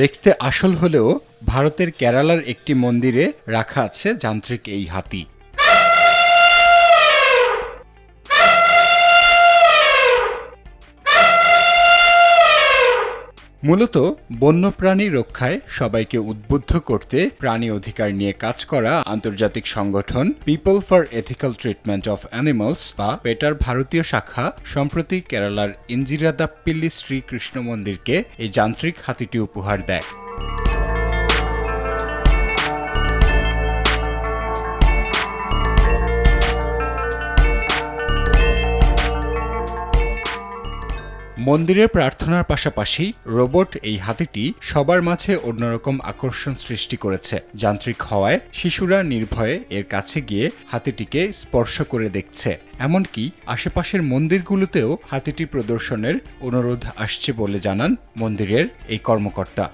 দেখতে আসল হলেও ভারতের কেরালার একটি মন্দিরে রাখা আছে যান্ত্রিক এই হাতি। মূলত বন্যপ্রাণী রক্ষায় সবাইকে উদ্বুদ্ধ করতে প্রাণী অধিকার নিয়ে কাজ করা আন্তর্জাতিক সংগঠন people for ethical treatment of animals বা পেটার ভারতীয় শাখা সম্প্রতি কেরালার ইঞ্জিরাদাপ্পিল্লি শ্রীকৃষ্ণ মন্দিরকে এই যান্ত্রিক হাতিটি উপহার দেয়। মন্দিরের প্রার্থনার পাশাপাশি রোবট এই হাতিটি সবার মাঝে অন্যরকম আকর্ষণ সৃষ্টি করেছে। যান্ত্রিক হওয়ায় শিশুরা নির্ভয়ে এর কাছে গিয়ে হাতিটিকে স্পর্শ করে দেখছে। এমনকি আশেপাশের মন্দিরগুলোতেও হাতিটি প্রদর্শনের অনুরোধ আসছে বলে জানান মন্দিরের এই কর্মকর্তা।